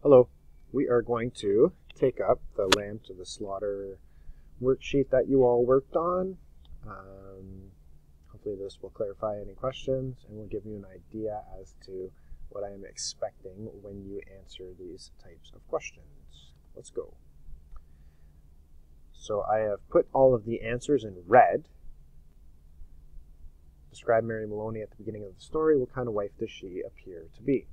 Hello. We are going to take up the Lamb to the Slaughter worksheet that you all worked on. Um, hopefully, this will clarify any questions and will give you an idea as to what I am expecting when you answer these types of questions. Let's go. So, I have put all of the answers in red. Describe Mary Maloney at the beginning of the story. What kind of wife does she appear to be?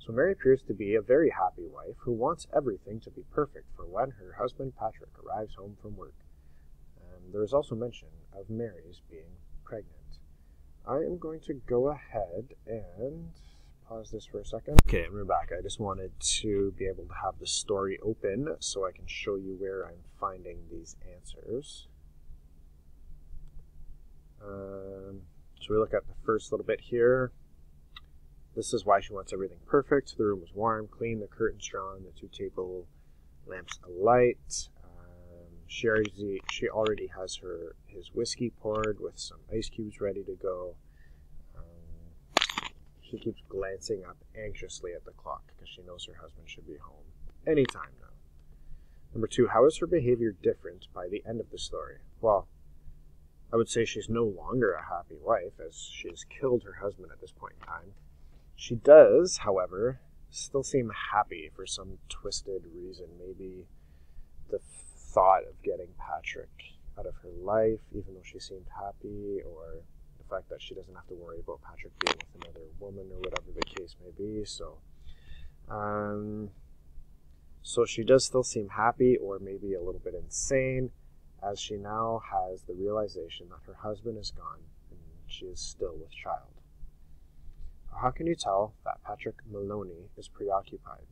So Mary appears to be a very happy wife who wants everything to be perfect for when her husband Patrick arrives home from work. Um, there is also mention of Mary's being pregnant. I am going to go ahead and pause this for a second. Okay, and we're back. I just wanted to be able to have the story open so I can show you where I'm finding these answers. Um, so we look at the first little bit here. This is why she wants everything perfect. The room was warm, clean, the curtains drawn, the two table lamps alight. Um, she already she already has her his whiskey poured with some ice cubes ready to go. Um, she keeps glancing up anxiously at the clock because she knows her husband should be home anytime now. Number two, how is her behavior different by the end of the story? Well, I would say she's no longer a happy wife, as she has killed her husband at this point in time. She does, however, still seem happy for some twisted reason. Maybe the thought of getting Patrick out of her life, even though she seemed happy, or the fact that she doesn't have to worry about Patrick being with another woman, or whatever the case may be. So, um, so she does still seem happy, or maybe a little bit insane, as she now has the realization that her husband is gone and she is still with child. How can you tell that Patrick Maloney is preoccupied?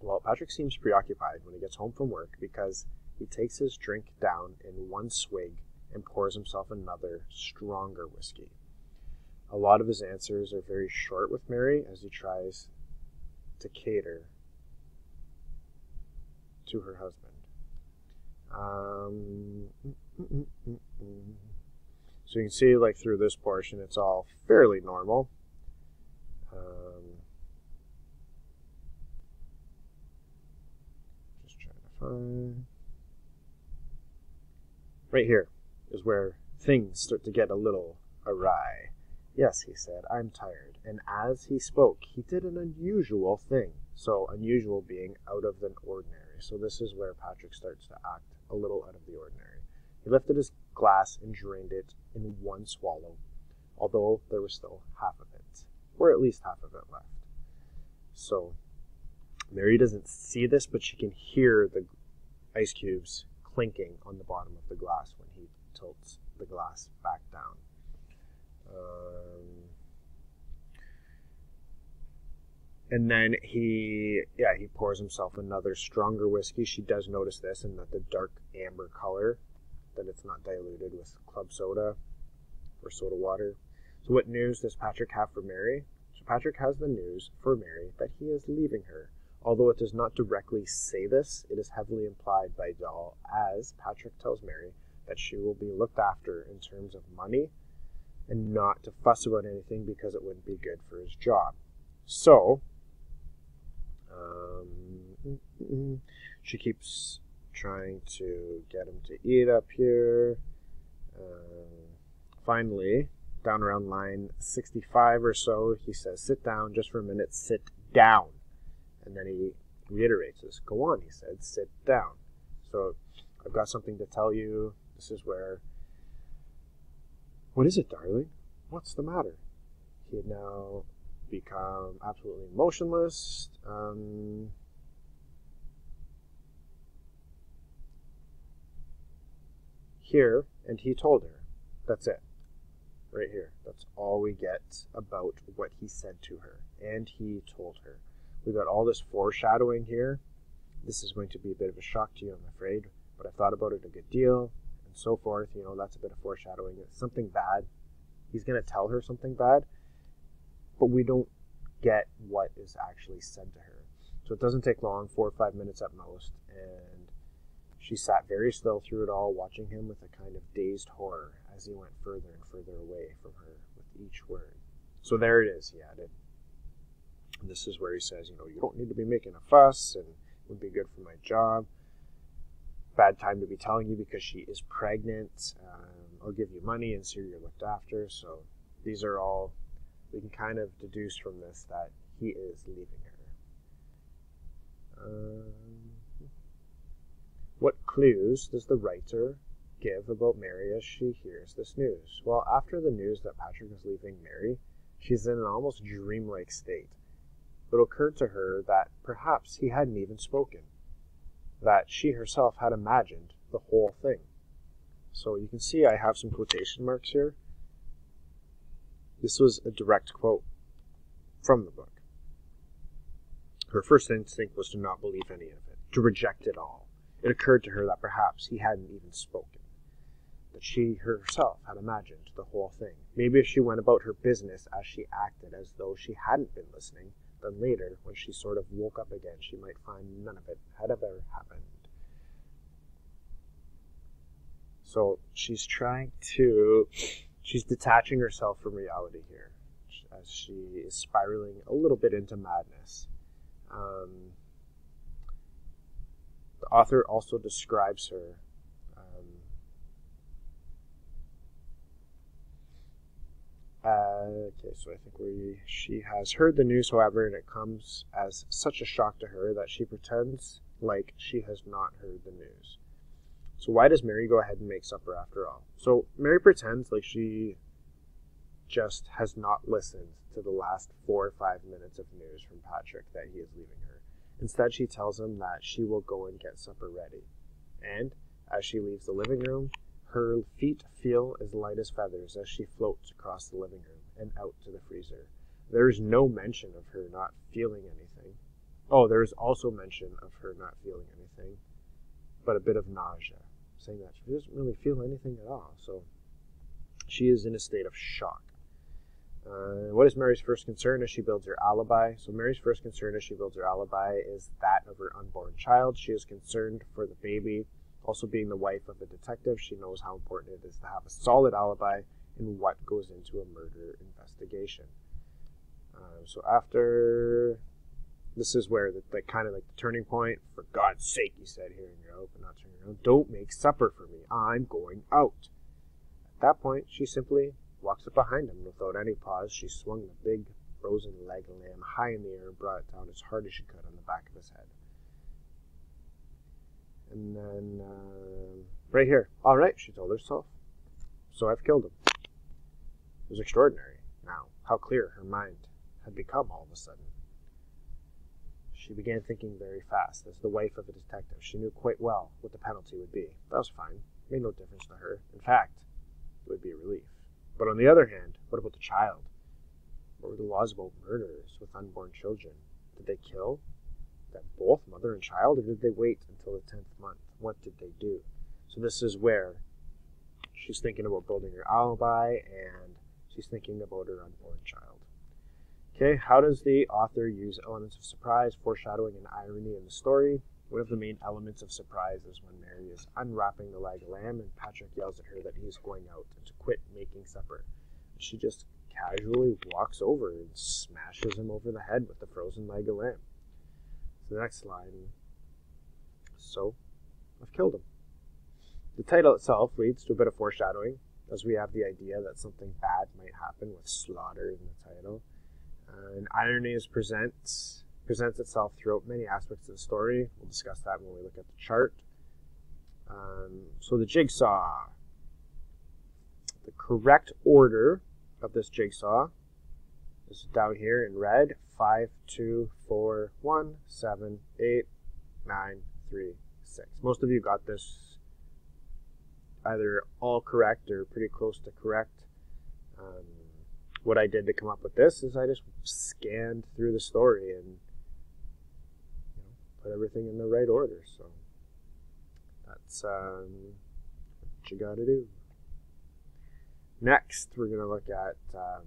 Well, Patrick seems preoccupied when he gets home from work because he takes his drink down in one swig and pours himself another, stronger whiskey. A lot of his answers are very short with Mary as he tries to cater to her husband. Um, mm, mm, mm, so you can see, like, through this portion, it's all fairly normal. Um, just trying to find. Right here is where things start to get a little awry. Yes, he said, I'm tired. And as he spoke, he did an unusual thing. So, unusual being out of the ordinary. So, this is where Patrick starts to act a little out of the ordinary. He lifted his glass and drained it in one swallow, although there was still half of it or at least half of it left. So Mary doesn't see this, but she can hear the ice cubes clinking on the bottom of the glass when he tilts the glass back down. Um, and then he, yeah, he pours himself another stronger whiskey. She does notice this, and that the dark amber color, that it's not diluted with club soda or soda water. So, what news does Patrick have for Mary? Patrick has the news for Mary that he is leaving her. Although it does not directly say this, it is heavily implied by Dahl as Patrick tells Mary that she will be looked after in terms of money and not to fuss about anything because it wouldn't be good for his job. So, um, she keeps trying to get him to eat up here. Uh, finally, down around line 65 or so, he says, Sit down just for a minute, sit down. And then he reiterates this. Go on, he said, sit down. So I've got something to tell you. This is where. What is it, darling? What's the matter? He had now become absolutely motionless. Um, here, and he told her. That's it right here. That's all we get about what he said to her. And he told her. We've got all this foreshadowing here. This is going to be a bit of a shock to you, I'm afraid, but I've thought about it a good deal and so forth. You know, that's a bit of foreshadowing. It's something bad. He's going to tell her something bad, but we don't get what is actually said to her. So it doesn't take long, four or five minutes at most, and she sat very still through it all, watching him with a kind of dazed horror as he went further and further away from her with each word. So there it is, he added. And this is where he says, you know, you don't need to be making a fuss and it would be good for my job. Bad time to be telling you because she is pregnant. Um, I'll give you money and see you're looked after. So these are all, we can kind of deduce from this that he is leaving her. Um, what clues does the writer give about Mary as she hears this news? Well, after the news that Patrick is leaving Mary, she's in an almost dreamlike state. It occurred to her that perhaps he hadn't even spoken, that she herself had imagined the whole thing. So you can see I have some quotation marks here. This was a direct quote from the book. Her first instinct was to not believe any of it, to reject it all. It occurred to her that perhaps he hadn't even spoken that she herself had imagined the whole thing. Maybe if she went about her business as she acted as though she hadn't been listening, then later, when she sort of woke up again, she might find none of it had ever happened. So she's trying to, she's detaching herself from reality here as she is spiraling a little bit into madness. Um, the author also describes her Uh, okay, so I think we she has heard the news, however, and it comes as such a shock to her that she pretends like she has not heard the news. So why does Mary go ahead and make supper after all? So Mary pretends like she just has not listened to the last four or five minutes of news from Patrick that he is leaving her. Instead, she tells him that she will go and get supper ready. And as she leaves the living room, her feet feel as light as feathers as she floats across the living room and out to the freezer. There is no mention of her not feeling anything. Oh, there is also mention of her not feeling anything, but a bit of nausea, saying that she doesn't really feel anything at all. So she is in a state of shock. Uh, what is Mary's first concern as she builds her alibi? So, Mary's first concern as she builds her alibi is that of her unborn child. She is concerned for the baby also, being the wife of a detective, she knows how important it is to have a solid alibi in what goes into a murder investigation. Um, so after this is where the, kind of like the turning point. For God's sake, he said, hearing her out, but not turning around. Don't make supper for me. I'm going out. At that point, she simply walks up behind him without any pause. She swung the big frozen leg lamb high in the air and brought it down as hard as she could on the back of his head. And then, uh, right here. All right, she told herself. So I've killed him. It was extraordinary, now, how clear her mind had become all of a sudden. She began thinking very fast. As the wife of a detective, she knew quite well what the penalty would be. That was fine. It made no difference to her. In fact, it would be a relief. But on the other hand, what about the child? What were the laws about murderers with unborn children? Did they kill? That both mother and child, or did they wait until the 10th month? What did they do? So this is where she's thinking about building her alibi and she's thinking about her unborn child. Okay, how does the author use elements of surprise, foreshadowing, and irony in the story? One of the main elements of surprise is when Mary is unwrapping the leg of lamb and Patrick yells at her that he's going out and to quit making supper. She just casually walks over and smashes him over the head with the frozen leg of lamb the next line. So, I've killed him. The title itself leads to a bit of foreshadowing, as we have the idea that something bad might happen with slaughter in the title. And irony is presents presents itself throughout many aspects of the story. We'll discuss that when we look at the chart. Um, so the jigsaw. The correct order of this jigsaw is down here in red five, two, four, one, seven, eight, nine, three, six. Most of you got this either all correct or pretty close to correct. Um, what I did to come up with this is I just scanned through the story and you know, put everything in the right order. So that's um, what you got to do. Next, we're going to look at um,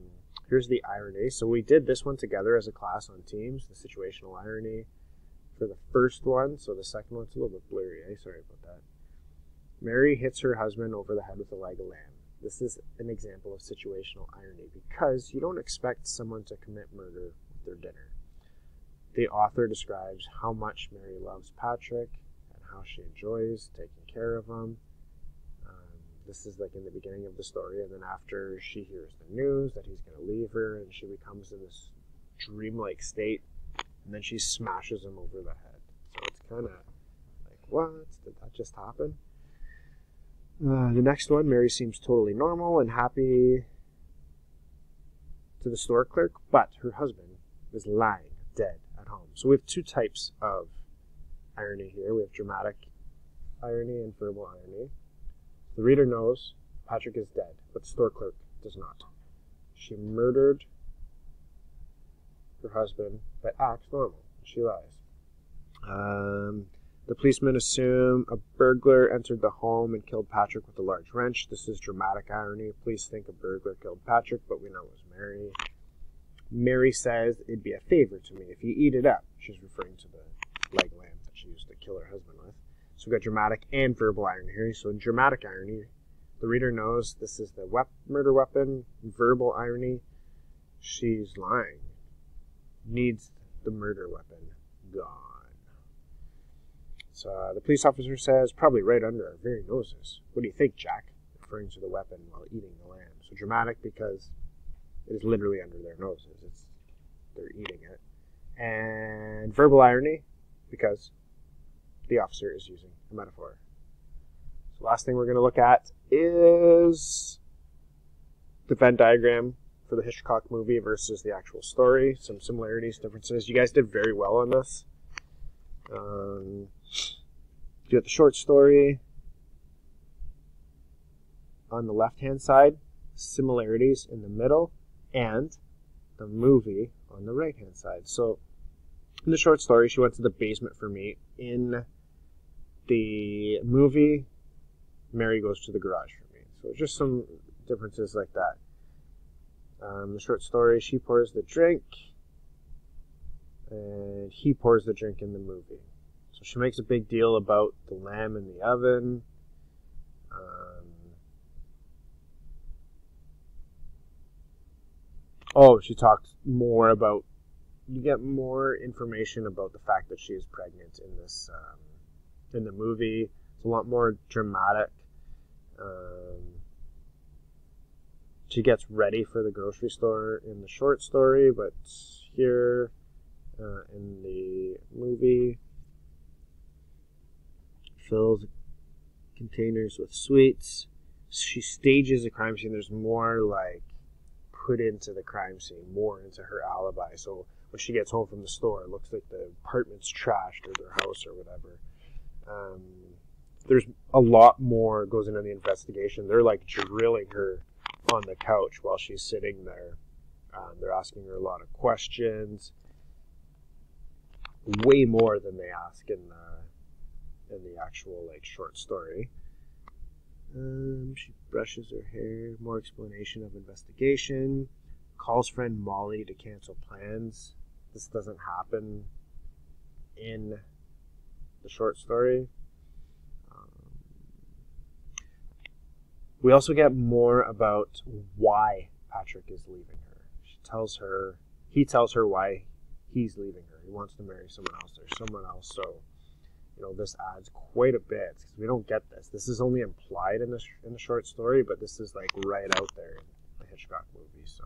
Here's the irony. So we did this one together as a class on Teams, the situational irony for the first one. So the second one's a little bit blurry. Eh? Sorry about that. Mary hits her husband over the head with a leg of lamb. This is an example of situational irony because you don't expect someone to commit murder with their dinner. the author describes how much Mary loves Patrick and how she enjoys taking care of him. This is like in the beginning of the story, and then after she hears the news that he's going to leave her, and she becomes in this dreamlike state, and then she smashes him over the head. So it's kind of like, what? Did that just happen? Uh, the next one, Mary seems totally normal and happy to the store clerk, but her husband is lying dead at home. So we have two types of irony here. We have dramatic irony and verbal irony. The reader knows Patrick is dead, but the store clerk does not. She murdered her husband, but acts normal. She lies. Um, the policemen assume a burglar entered the home and killed Patrick with a large wrench. This is dramatic irony. Police think a burglar killed Patrick, but we know it was Mary. Mary says it'd be a favor to me if you eat it up. She's referring to the leg lamp that she used to kill her husband. So we've got dramatic and verbal irony here. So in dramatic irony, the reader knows this is the wep- murder weapon. Verbal irony, she's lying. Needs the murder weapon gone. So uh, the police officer says, probably right under our very noses. What do you think, Jack? Referring to the weapon while eating the lamb. So dramatic because it is literally under their noses. It's they're eating it. And verbal irony because the officer is using a metaphor. So last thing we're going to look at is the Venn diagram for the Hitchcock movie versus the actual story. Some similarities, differences. You guys did very well on this. Um, you got the short story on the left hand side, similarities in the middle, and the movie on the right hand side. So, in the short story, she went to the basement for me. In the movie, Mary goes to the garage for me. So, just some differences like that. Um, the short story, she pours the drink, and he pours the drink in the movie. So she makes a big deal about the lamb in the oven. Um, oh, she talks more about. You get more information about the fact that she is pregnant in this um, in the movie. It's a lot more dramatic. Um, she gets ready for the grocery store in the short story, but here uh, in the movie, fills containers with sweets. She stages a crime scene. There's more like put into the crime scene, more into her alibi. So when she gets home from the store, it looks like the apartment's trashed or their house or whatever. Um, there's a lot more goes into the investigation. They're like drilling her on the couch while she's sitting there. Um, they're asking her a lot of questions, way more than they ask in the in the actual like short story. Um, she brushes her hair. More explanation of investigation. Calls friend Molly to cancel plans. This doesn't happen in the short story. Um, we also get more about why Patrick is leaving her. She tells her, he tells her why he's leaving her. He wants to marry someone else. There's someone else, so you know this adds quite a bit because we don't get this. This is only implied in the sh- in the short story, but this is like right out there in the Hitchcock movie. So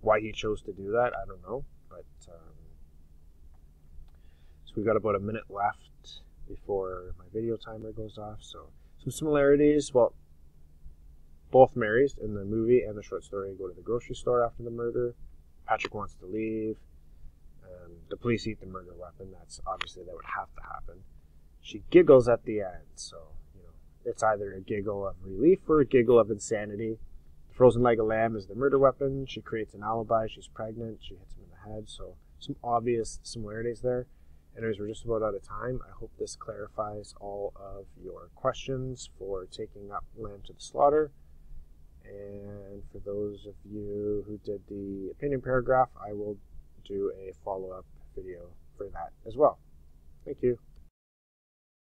why he chose to do that, I don't know. But um, so we've got about a minute left before my video timer goes off. So some similarities. Well, both Marys in the movie and the short story go to the grocery store after the murder. Patrick wants to leave. Um, the police eat the murder weapon. That's obviously that would have to happen she giggles at the end. So, you know, it's either a giggle of relief or a giggle of insanity. Frozen like a lamb is the murder weapon. She creates an alibi. She's pregnant. She hits him in the head. So, some obvious similarities there. Anyways, we're just about out of time. I hope this clarifies all of your questions for taking up Lamb to the Slaughter. And for those of you who did the opinion paragraph, I will do a follow up video for that as well. Thank you.